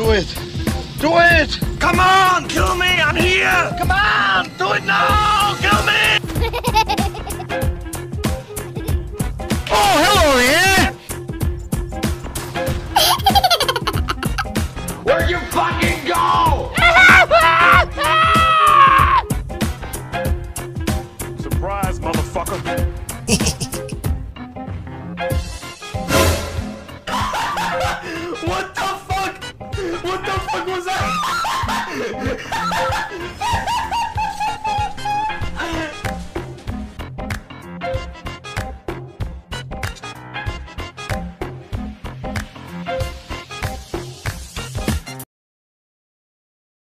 Do it. Do it. Come on, kill me! I'm here! Come on! Do it now! Kill me! Oh, hello there. Where you fucking go? Surprise, motherfucker. what the?